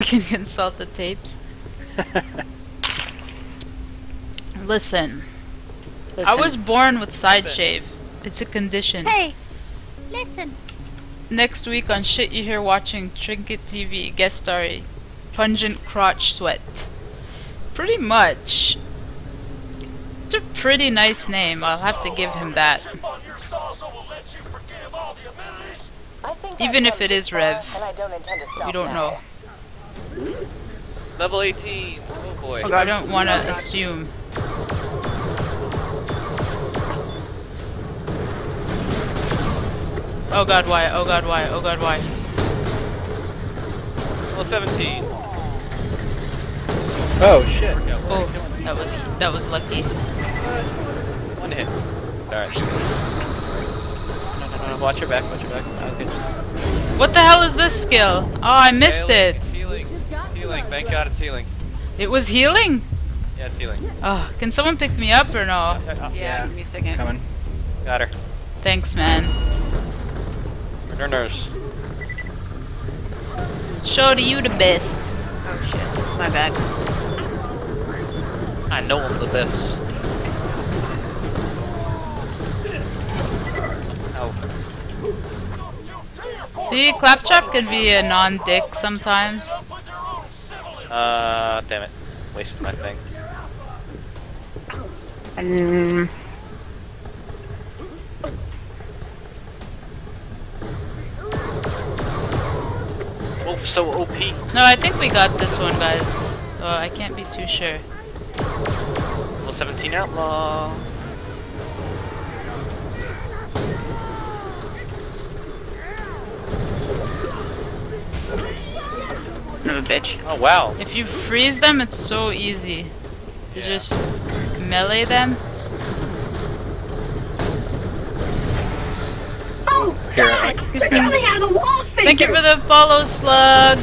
We can consult the tapes. Listen, I was born with side Listen. shave. It's a condition. Hey, listen. Next week on Shit You Hear Watching Trinket TV, guest story, Pungent Crotch Sweat. Pretty much. It's a pretty nice name, I'll have to give him that. Even if come it this is far, Rev. and don't intend to stop We don't know. Level 18. Oh boy. I don't want to assume. Oh god, why? Oh god, why? Oh god, why? Level 17. Oh shit. Yeah, Oh, that was that was lucky. One hit. Alright. No, no, no, no. Watch your back, watch your back. Okay. What the hell is this skill? Oh, I missed Healing, it. It's healing. Healing. Thank God it's healing. It was healing. Yeah, it's healing. Oh, can someone pick me up or no? Uh, Yeah. give me a second. Coming. Got her. Thanks, man. Returners. Shorty, you the best. Oh shit, my bad. I know I'm the best. Oh. See, Claptrap can be a non-dick sometimes. Uh, damn it. Wasted my thing. Um, Oh, so OP. No, I think we got this one, guys. Oh, I can't be too sure. Level 17 outlaw. Bitch. Oh, wow. If you freeze them, it's so easy. You just melee them. Here, I, Coming out of the wall space. Thank you for the follow, slug.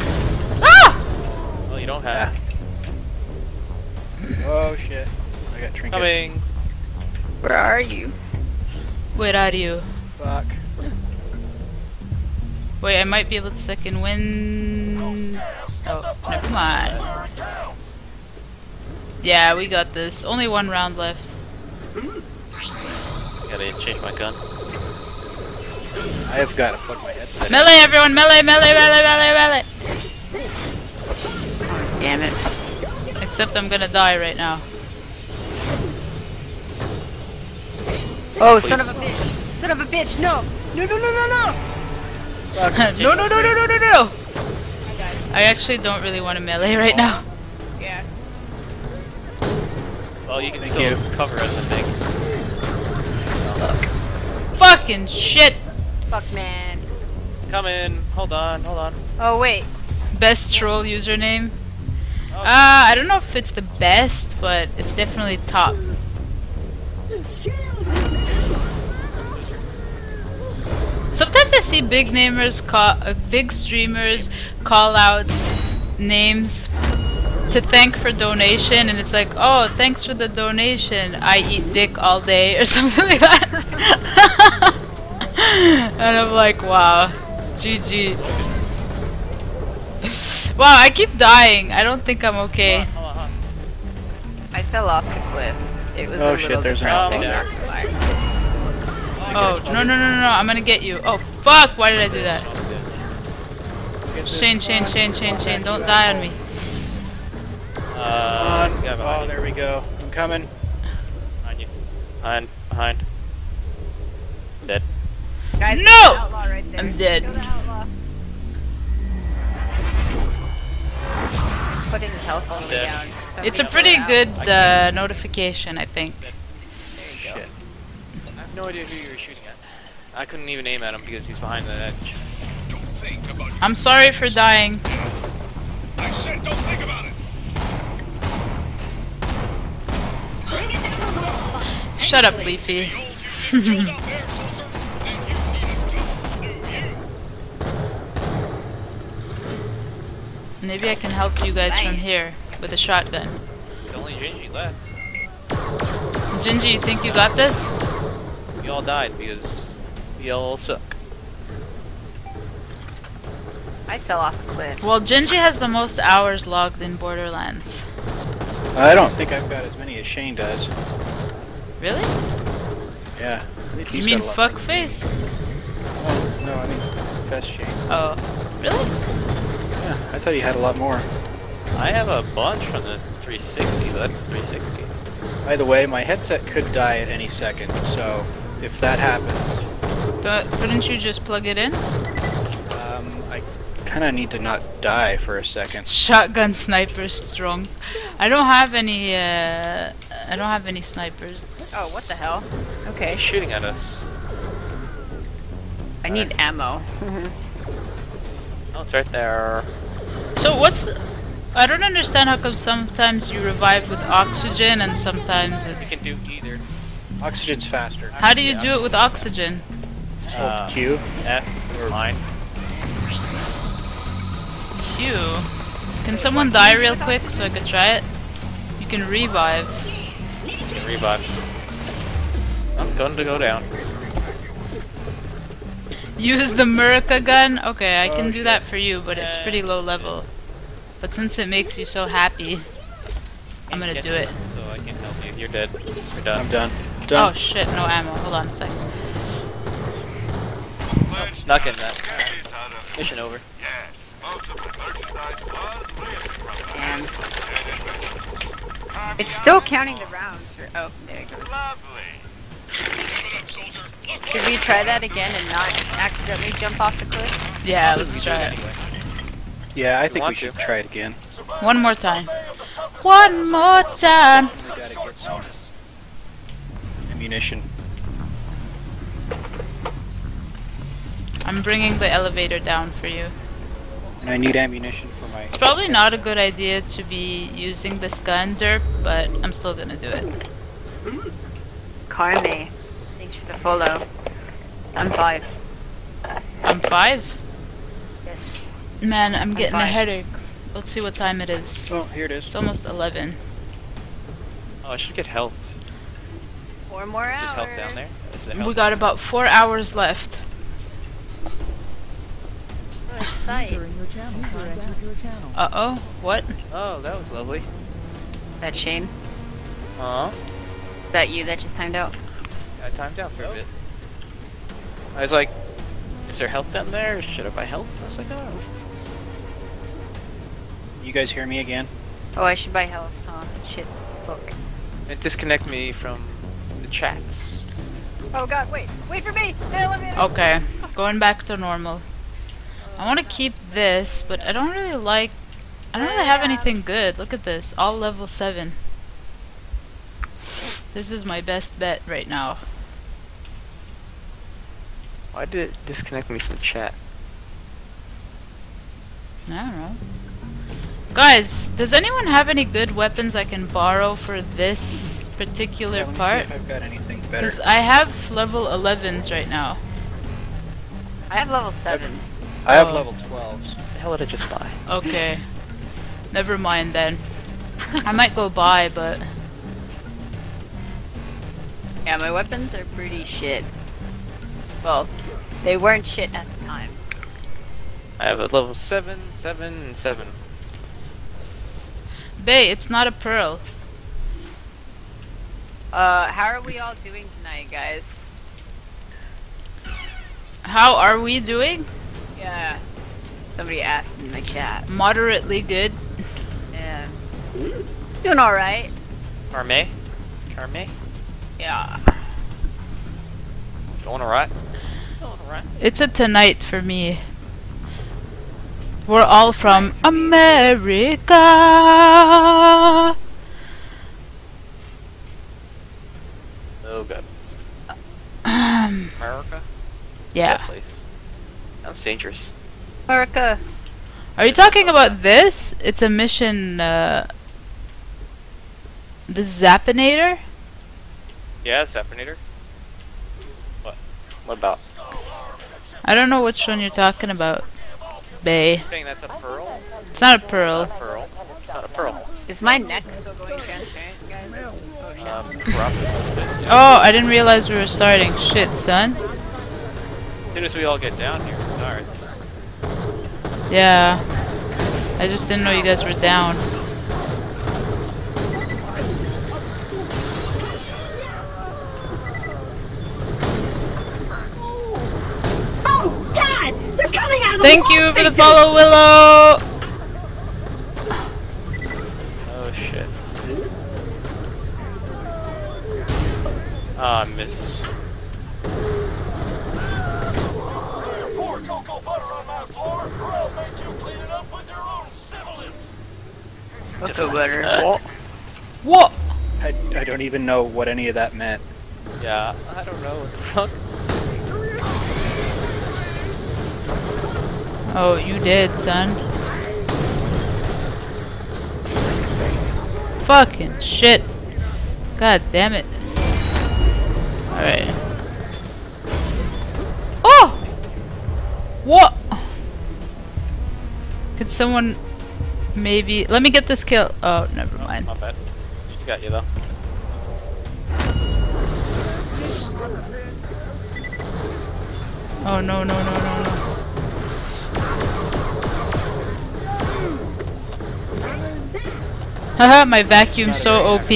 Ah! Well, you don't have. oh shit. I got trinket. Coming. Where are you? Where are you? Fuck. Wait, I might be able to second wind. Oh, never mind. Yeah, we got this. Only one round left. Gotta change my gun. I have got to plug my headset. in. Melee, everyone! Melee, melee, melee, melee, melee! Damn it. Except I'm gonna die right now. Oh, son of a bitch. Son of a bitch. No. No, no, no, no, no. no, no, no, no, no, no, no! I actually don't really want to melee right now. Yeah. Well, you can Thank still you. cover us, I think. Fucking shit! Fuck, man. Come in. Hold on, hold on. Oh, wait. Best troll username? Oh, Uh, I don't know if it's the best, but it's definitely top. Sometimes I see big namers call, uh, big streamers call out names to thank for donation, and it's like, oh, thanks for the donation. I eat dick all day, or something like that. and I'm like, wow, GG. Wow, I keep dying. I don't think I'm okay. hold on, hold on. I fell off the cliff. It was Oh, a shit, there's an depressing. outlaw. Not gonna lie. Oh, no, no, no, no, no, I'm gonna get you. Oh, fuck, why did I do that? Shane, Shane, Shane, Shane, Shane, don't die on me. Uh, Come guy on. behind Oh, there we go. I'm coming. Behind you. Behind, behind. Dead. Guys, No! there's an outlaw right. I'm dead. Kill the outlaw. Putting health all the way down. It's a pretty good uh, notification, I think. Shit. I have no idea who you were shooting at. I couldn't even aim at him because he's behind the edge. I'm sorry for dying. Shut up, Leafy. Maybe I can help you guys from here with a shotgun. There's only Gingy left. Gingy, you think you got this? We all died because y'all suck. I fell off a cliff. Well, Gingy has the most hours logged in Borderlands. I don't think I've got as many as Shane does. Really? Yeah. You mean got a fuckface? Oh, no, I mean Fest Shane. Oh, really? Yeah, I thought he had a lot more. I have a bunch from the 360. That's 360. By the way, my headset could die at any second, so if that happens, Don't, couldn't you just plug it in? um, I kind of need to not die for a second. Shotgun sniper strong. I don't have any. Uh, I don't have any snipers. Oh, what the hell? Okay. He's shooting at us. I need ammo. Oh, it's right there. So what's? I don't understand how come sometimes you revive with oxygen and sometimes. We It, can do either. Oxygen's faster. how do you Yeah. do it with oxygen? Uh, Q. F is mine. Q. Can someone die real quick so I could try it? You can revive. Can Revive. I'm going to go down. Use the Murica gun? Okay, I can Oh, do that for you, but it's pretty low level. But since it makes you so happy, I'm gonna do it. So I can help you. You're dead. You're done. I'm done. Oh shit, no ammo. Hold on a sec. Not getting that. Mission over. Damn. It's still counting the rounds. For, oh, there it goes. Should we try that again and not accidentally jump off the cliff? Yeah, let's try it it. anyway. Yeah, I think we should to. try it again. One more time. One more time. We gotta get some ammunition. I'm bringing the elevator down for you. And I need ammunition for my... It's probably not a good idea to be using this gun, Derp, but I'm still gonna do it. Carme. Thanks for the follow. I'm five. I'm five. Yes. Man, I'm getting a headache. Let's see what time it is. Oh, here it is. It's almost 11. Oh, I should get health. Four more Is hours. this health down there? Is there We health? got about four hours left. Oh. Uh oh. What? Oh, that was lovely. That Shane? Aw. Is that you that just timed out? I timed out for a bit. I was like, is there help down there? Should I buy health? I was like, oh. You guys hear me again? Oh, I should buy health. Huh? Shit. Fuck. It disconnect me from the chats. Oh god, wait. Wait for me! Okay. Going back to normal. I want to keep this, but I don't really like. I don't really have anything good. Look at this. All level 7. This is my best bet right now. Why did it disconnect me from chat? I don't know. Guys, does anyone have any good weapons I can borrow for this particular Yeah, let me part? I've got anything better. Because I have level 11s right now. I have level 7s. I have Oh. level 12s. The hell did I just buy? Okay. Never mind then. I might go buy, but Yeah, my weapons are pretty shit. Well, they weren't shit at the time. I have a level 7, 7, and 7. Bay, it's not a pearl. Uh, how are we all doing tonight, guys? How are we doing? Yeah. Somebody asked in the chat. Moderately good. Yeah. Doing alright. Carme? Carme? Yeah. Going alright? Going alright. It's a tonight for me. We're all from America. Oh god. Um, America? Yeah. That place? Sounds dangerous. America. Are you talking about this? It's a mission, uh... The Zappinator? Yeah, Zeppinator. What? What about? I don't know which one you're talking about. Bay. You saying that's a pearl? It's not a pearl. Pearl? It's not a pearl. Is my neck still going transparent, guys? Oh. Um, corrupt a little bit. Oh, I didn't realize we were starting. Shit, son. As soon as we all get down here, it starts. Yeah. I just didn't know you guys were down. Oh God! They're coming out of the Thank you for the follow, Willow! Oh shit. Ah, I missed. Pour cocoa butter on my floor, or I'll make you clean it up with your own sibilance. Cocoa butter. Uh, What? I, I don't even know what any of that meant. yeah, I don't know what the fuck. Oh, you did, son. Fucking shit. God damn it. Alright. Oh! What? Could someone maybe... Let me get this kill. Oh, never oh, mind. My bad. She got you though. Oh, no, no, no, no, no. Haha, my vacuum's so OP.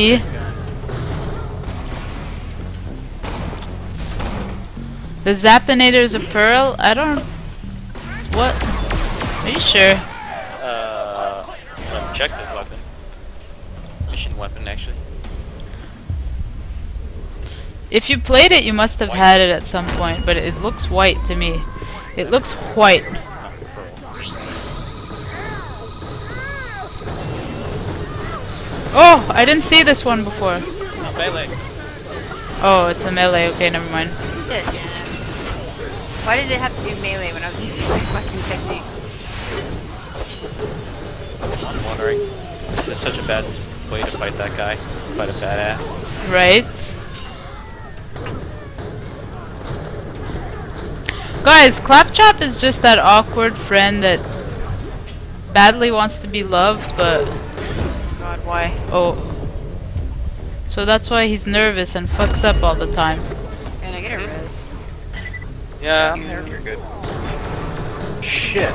The Zappinator is a pearl? I don't... What? Are you sure? Uh, an objective weapon. Mission weapon, actually. If you played it, you must have White. had it at some point, but it looks white to me. It looks white. Oh, I didn't see this one before. Melee. Oh, it's a melee. Okay, never mind. Shit, yeah. Why did it have to be melee when I was using my fucking technique? I'm wondering. This is such a bad way to fight that guy. Fight a badass. Right? Guys, Claptrap is just that awkward friend that badly wants to be loved, but God, why? oh. So that's why he's nervous and fucks up all the time. Yeah. You're, you're good. Shit.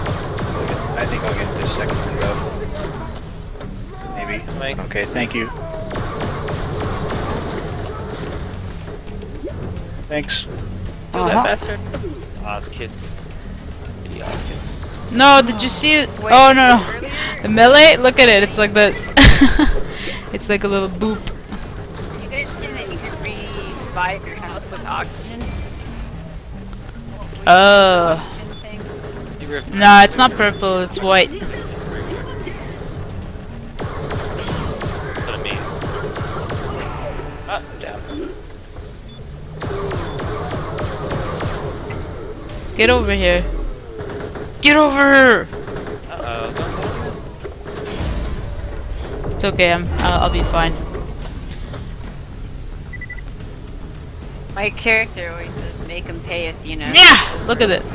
I think I'll get this second window. Maybe. Mike. Okay, thank you. Thanks. Do Uh-huh. that bastard. Oz kits. Idiot Oz kits. No, did you see it? Wait, Oh no, no. The melee? Look at it, it's like this. it's like a little boop. You guys see that you can revive your health with oxygen? Oh. No, it's not purple, it's white. Get over here. Get over here! It's okay, I'm, I'll, I'll be fine. My character always make him pay if you know. Yeah! Look at this.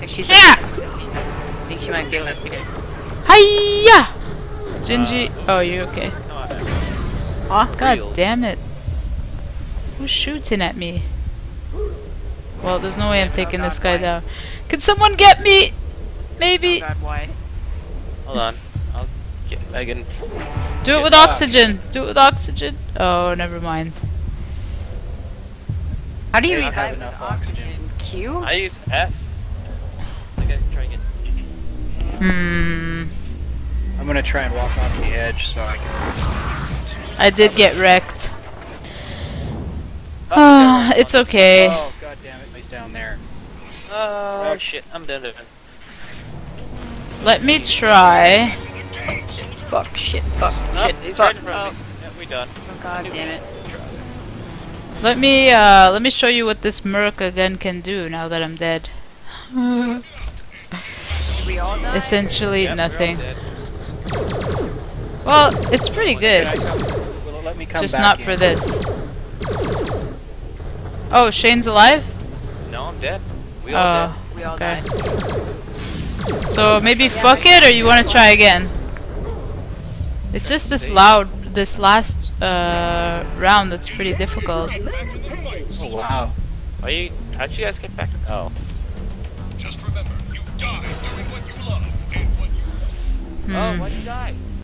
Like she's Yeah! I think she might be able to get it. Hiya! Gingy. Oh, you okay? No, I, God Reels. damn it. Who's shooting at me? Well, there's no way I'm taking this guy down. Can someone get me? Maybe. God, why? hold on. I'll get Megan. Do it with oxygen. Do it with oxygen. Oh, never mind. How do you I don't have enough with oxygen? Q? I use F. I gotta try and get. Hmm. I'm gonna try and walk off the edge so I can. I did get wrecked. Oh, Ah, it's okay. Oh god damn it, he's down there. Oh shit, I'm dead. dead. Let me try. Fuck, shit, fuck, Oh, shit, he's fuck. right in front of me. Yeah, we done. Oh, God damn it. Let me uh let me show you what this Merca gun can do now that I'm dead. We all? Essentially Yep, nothing. Well, it's pretty good. Can I come, will it let me come Just not in? for this. Oh, Shane's alive? No, I'm dead. We all Oh, We all okay. died. So maybe fuck it or you want to try again? It's just this loud, this last uh, round that's pretty difficult. Oh wow. Are you how'd you guys get back? Oh. Just remember, you die doing what you love and what you love. Hmm. Oh, why'd you die?